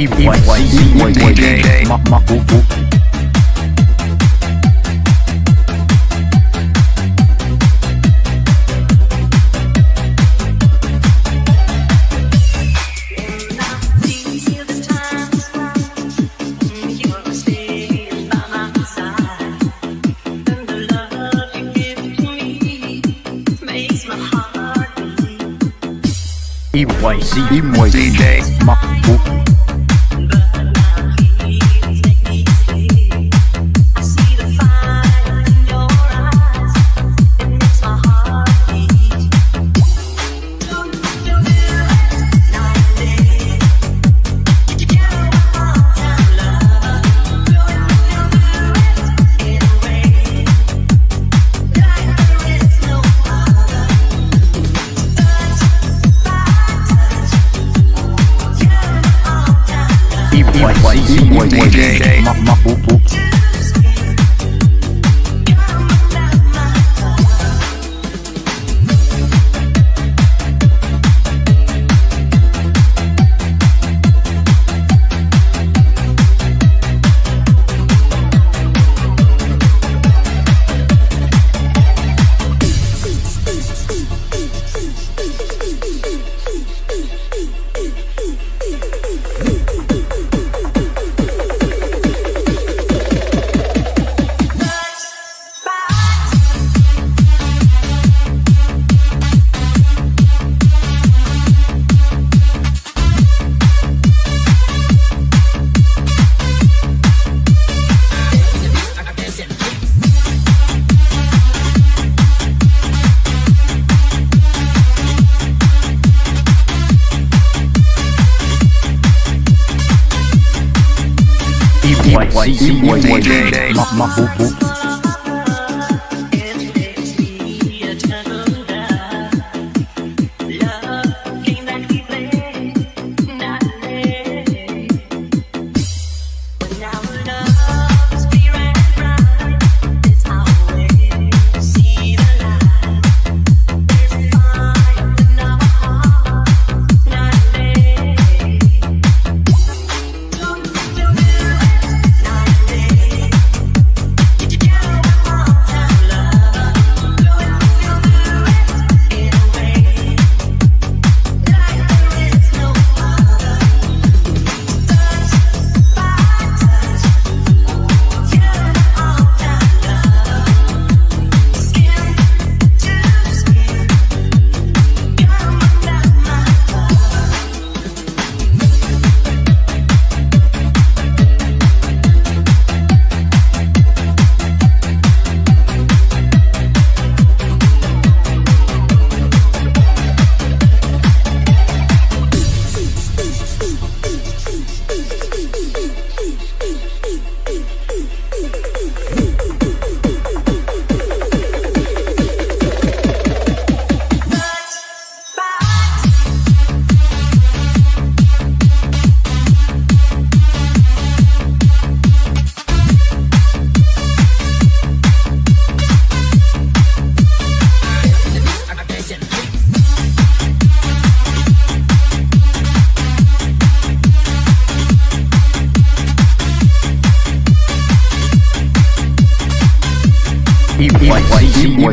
YC DJ Ma Ma Pu Pu YC DJ Ma Pu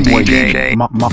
YC DJ Ma Ma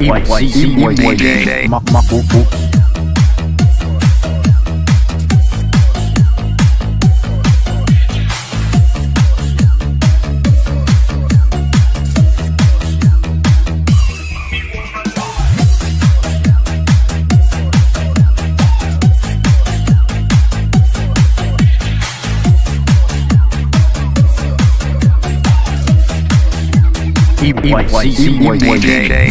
YCYCYJ. EYCC, EYCC,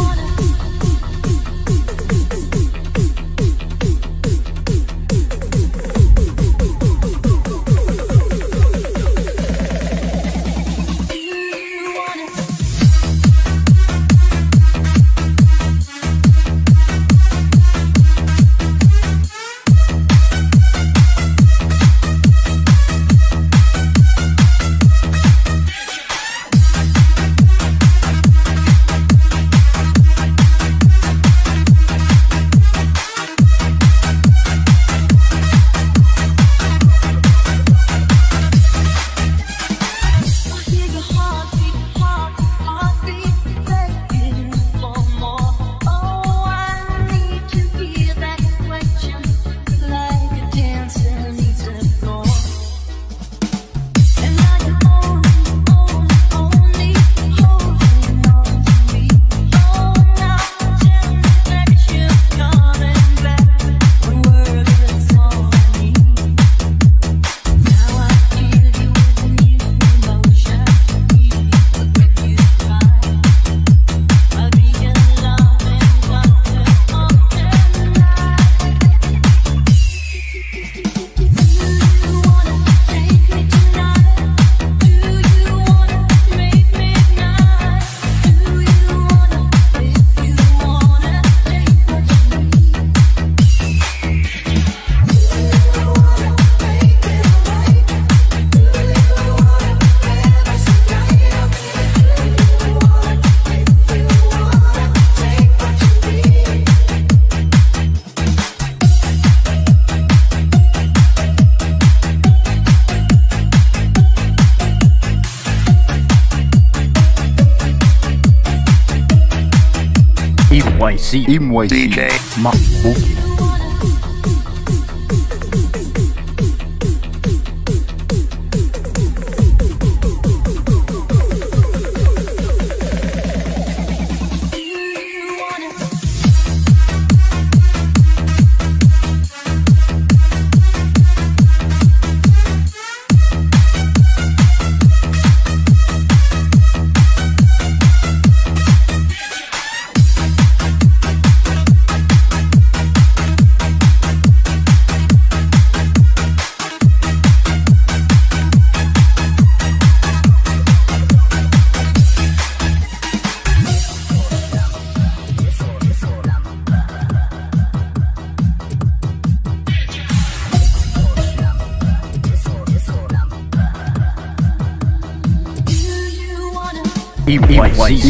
CMYC DJ Mark Boogie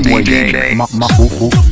boy, DJ. DJ. Ma, ma, oh, oh.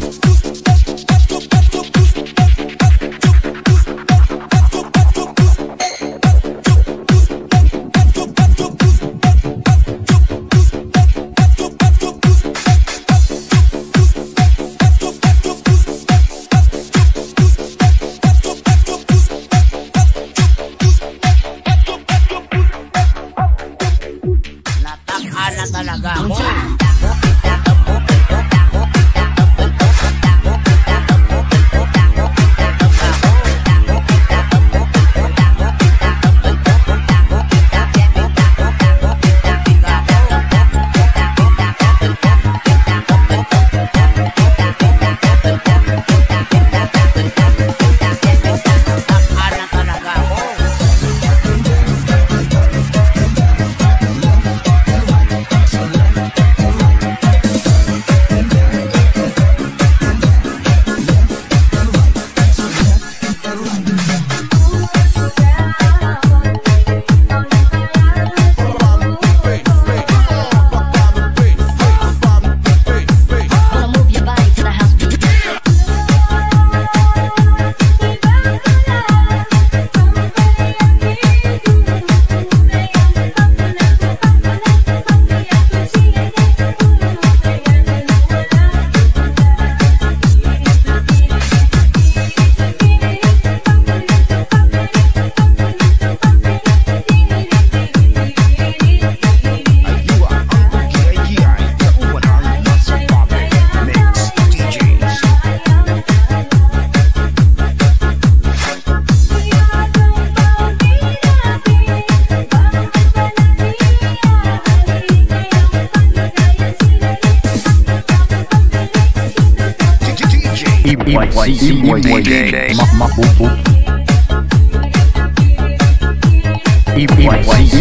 EYC Ma Ma Pu Pu EYC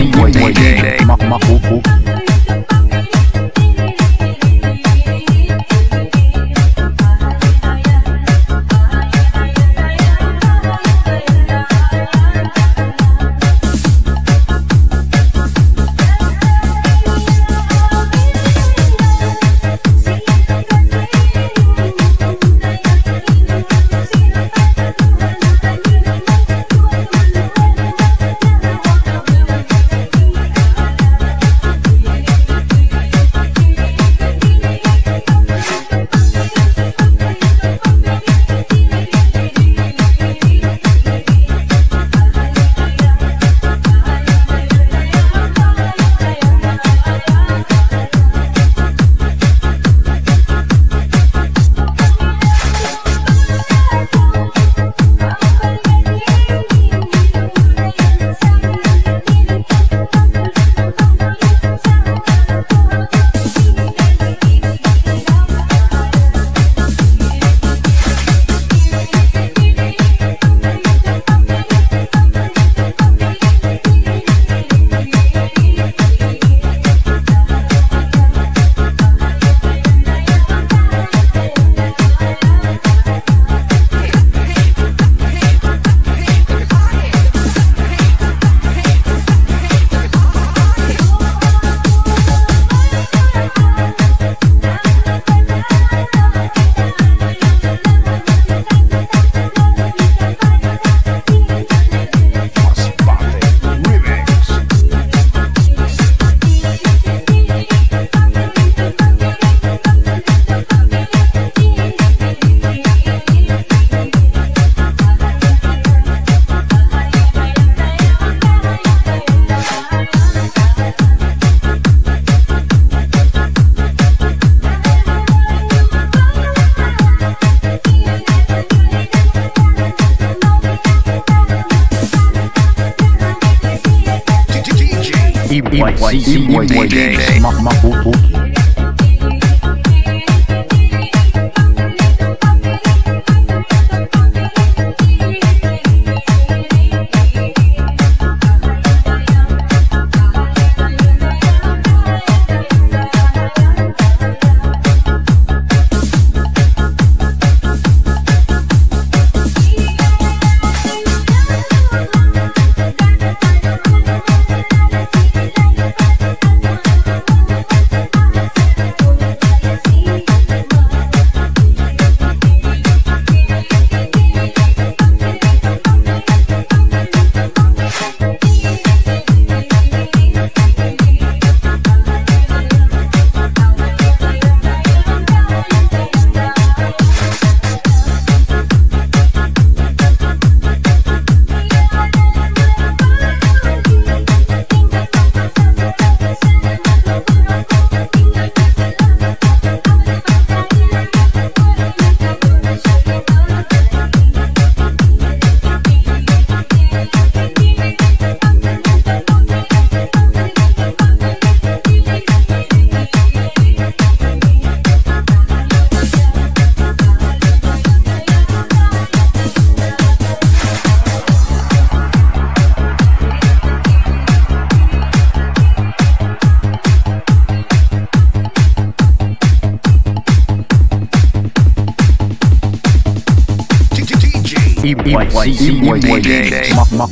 EYC Ma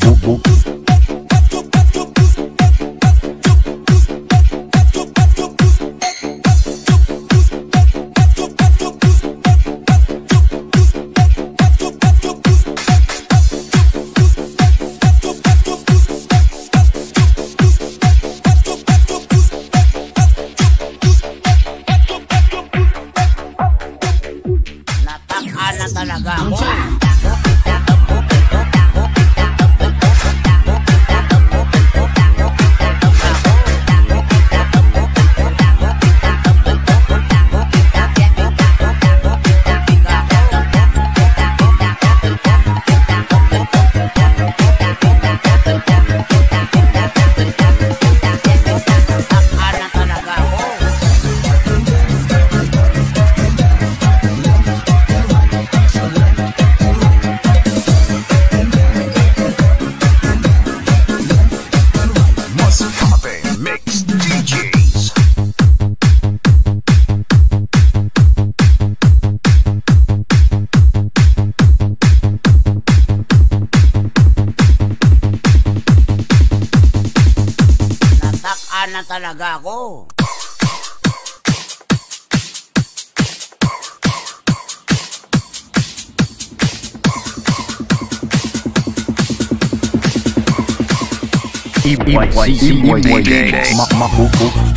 MYC DJ. Ma- Mabubu This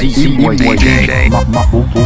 DJ DJ. Ma- ma-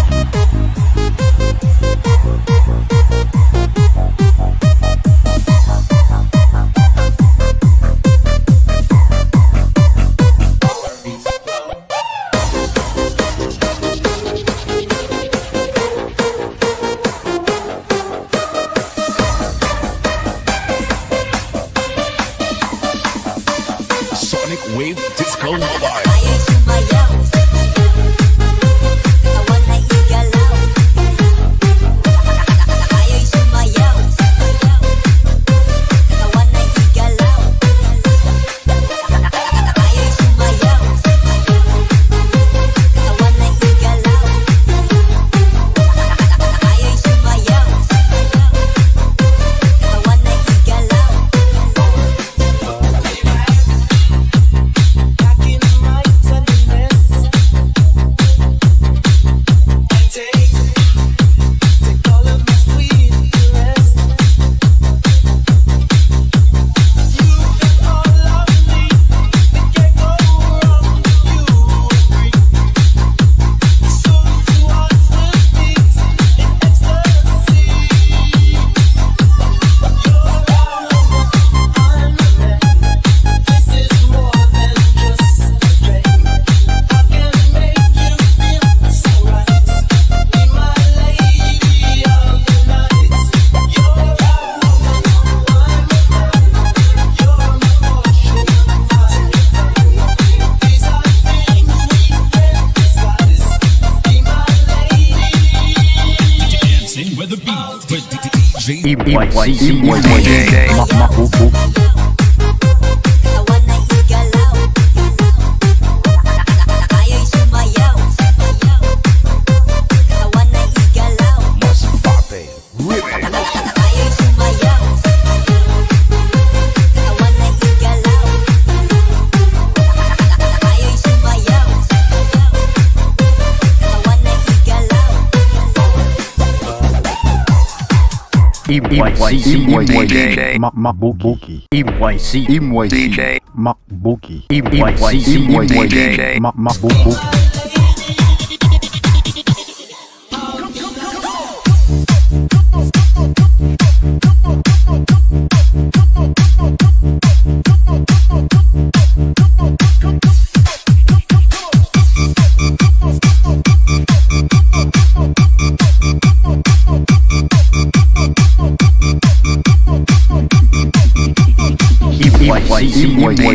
一百块一一块钱马马虎虎 MYC Makbuki MYC MYC Makbuki MYC MYC Makbuki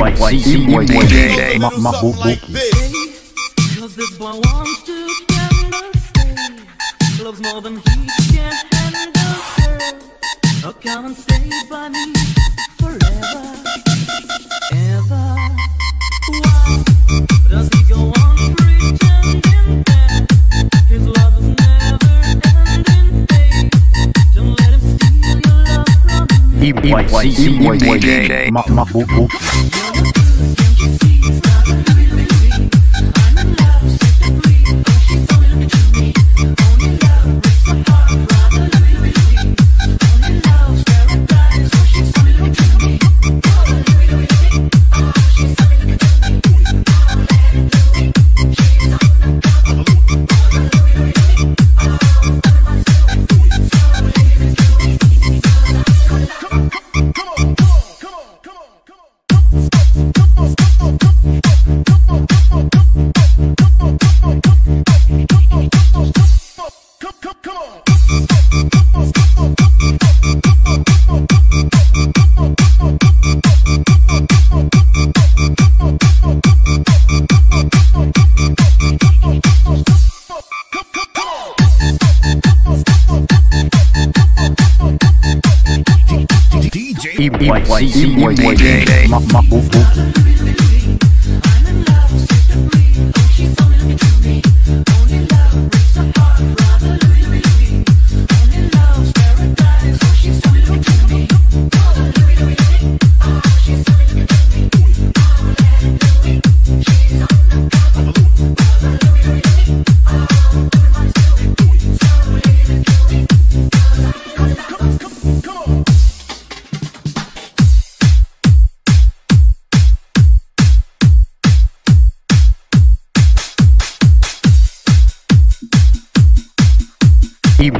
MYC Ma- ma- book, book. Cause this boy wants to spend the. Loves more than he can handle. Oh, come and stay by me forever, ever. Why does he go on pretending that his love is never ending? Babe, don't let him steal your love from me. Ma- ma- book, book. DJ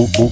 MYC Ma-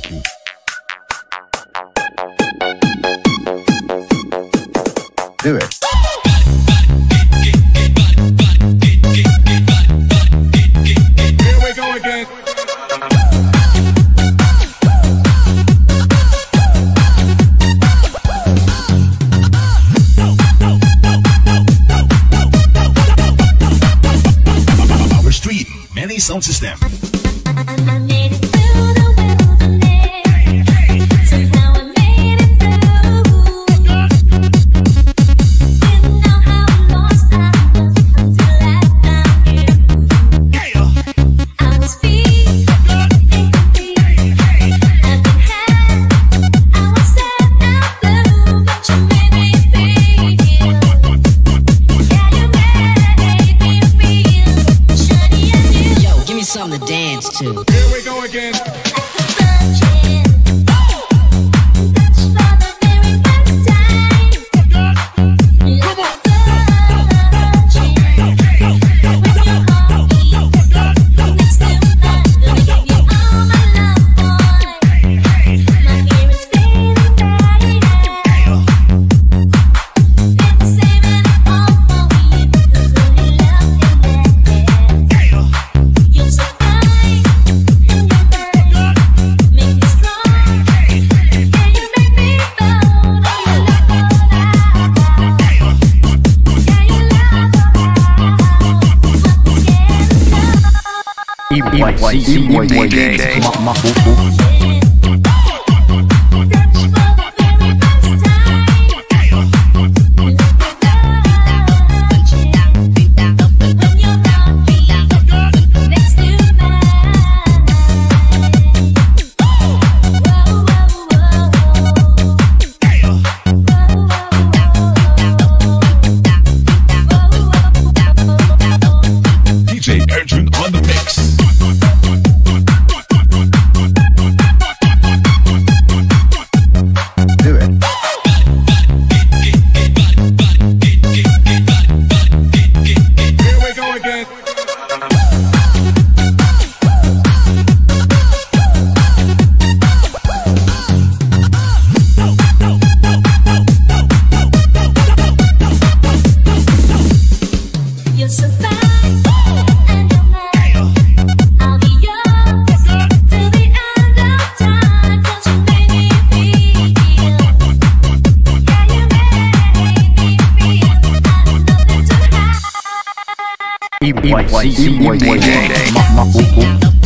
MYC Ma-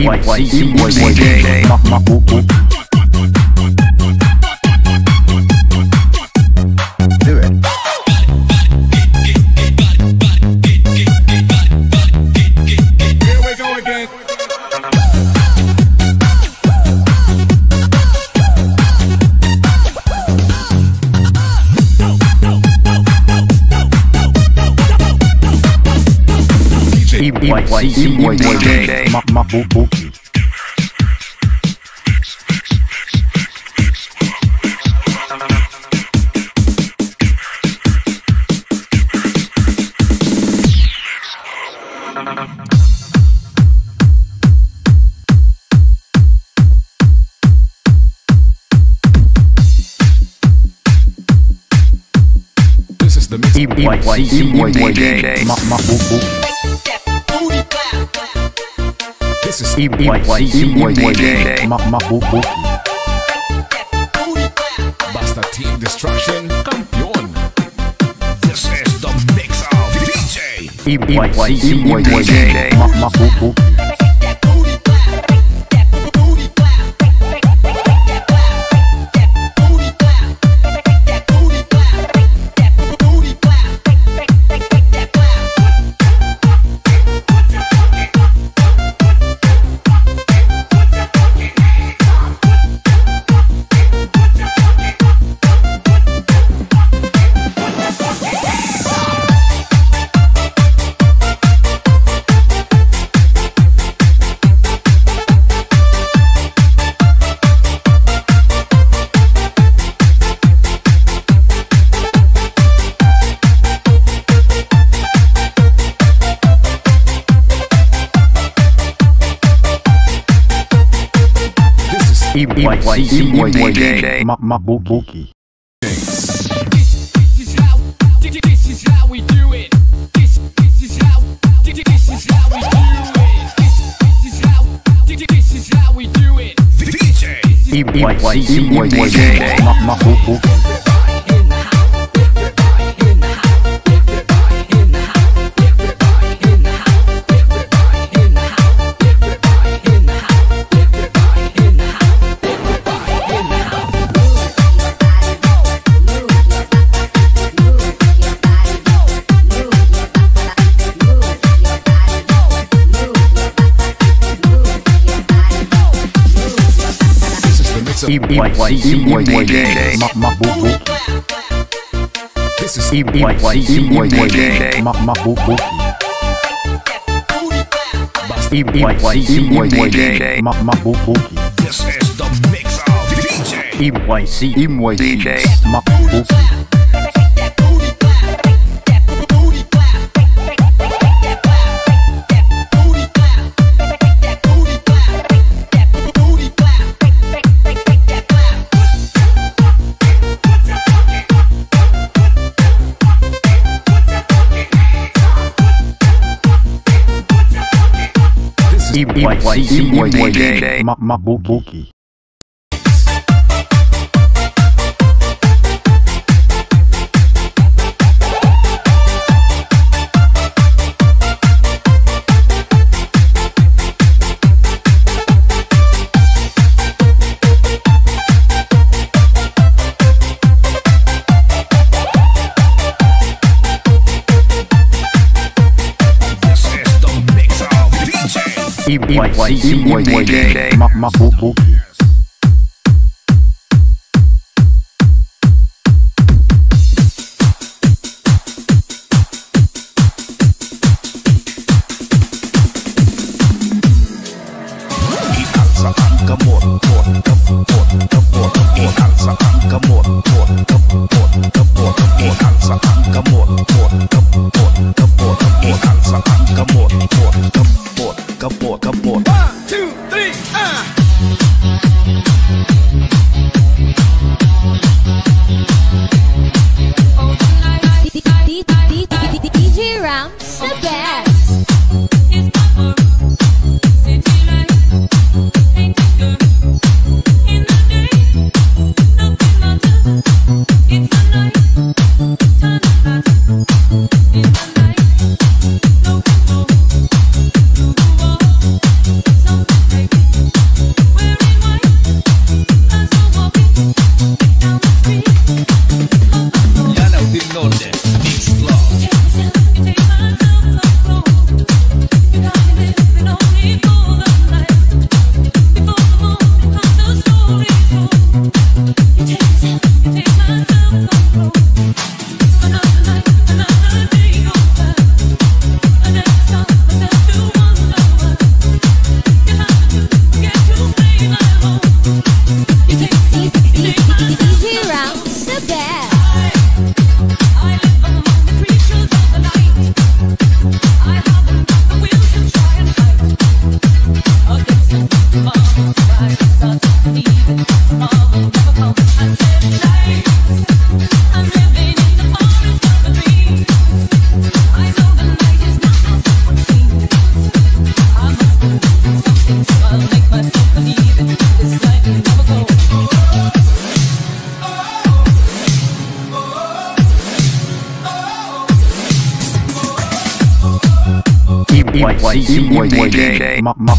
MYC Ma- ma- MYC Ma- ma- boop, boop. This is the mix. MYC Ma- ma- boop, boop. This is MYC Ma- Basta Team Destruction Campeón. This is the mix of DJ. MYC Ma- ma- boop, boop. James. This is how, this is how we do it. This, this is how, this is how we do it. This, this is how, this is how we do it. DJ. MYC Ma- ma- boop, boop. Boop. MYC Ma- ma- boop, boop. This is the mix of DJ. MYC Ma- boop. MYC DJ. MYC Ma- MYC DJ Mak Mak Mak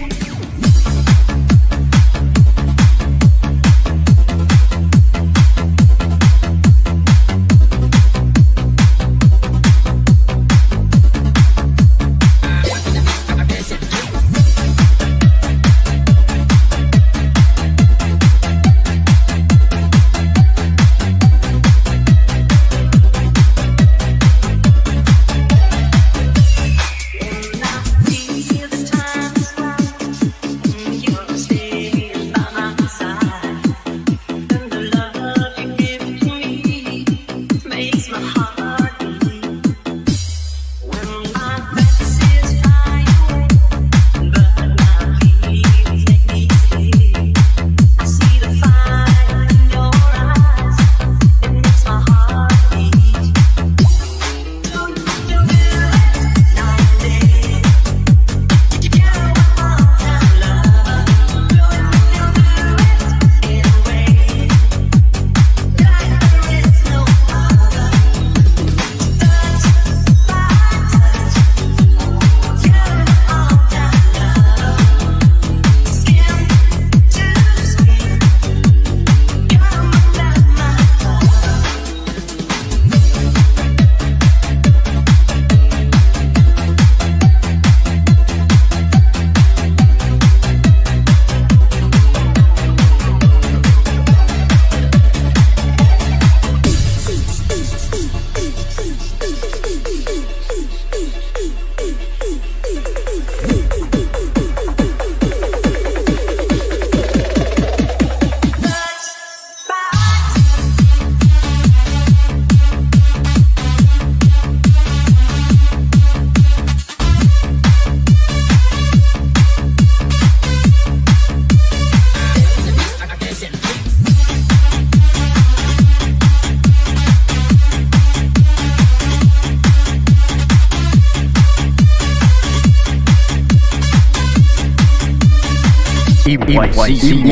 MYC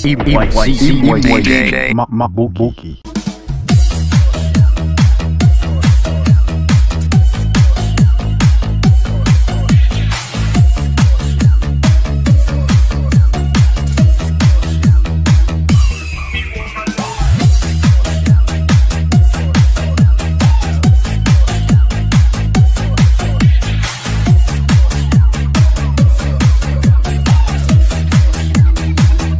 CYC DJ Mabubuki.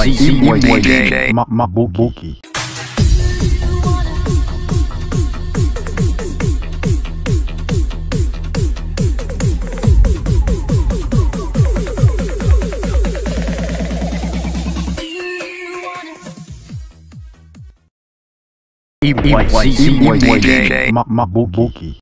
boy, C boy, DJ, ma, ma bubuki. E Y C boy, DJ, ma, ma bubuki.